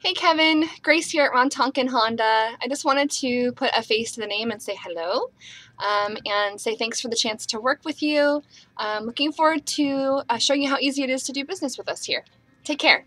Hey Kevin, Grace here at Ron Tonkin Honda. I just wanted to put a face to the name and say hello um, and say thanks for the chance to work with you. I'm looking forward to uh, showing you how easy it is to do business with us here. Take care.